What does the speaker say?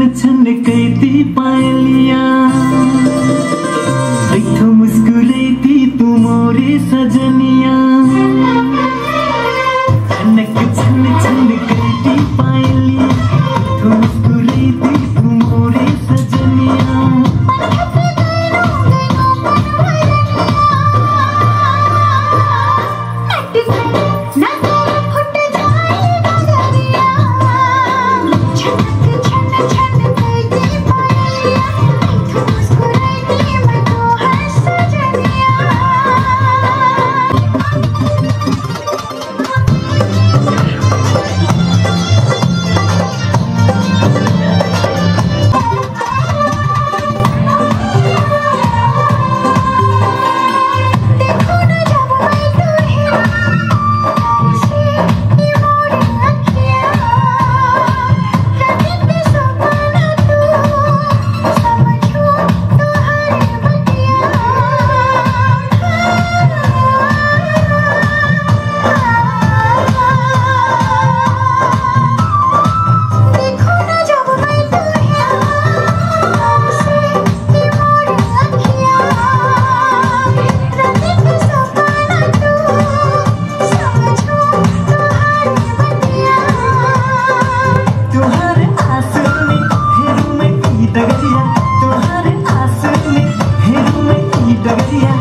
छन कहती पालिया देखो मुस्कुराती तू मोरे सजनिया। छनक छन छन कहती पालिया देखो मुस्कुराती तू मोरे सजनिया। Nothing. डगरिया तुम्हारे आँसू में हिरू में डगरिया।